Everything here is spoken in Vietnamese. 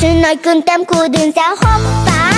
是那根淡苦的小伙伴，真呀真呀好。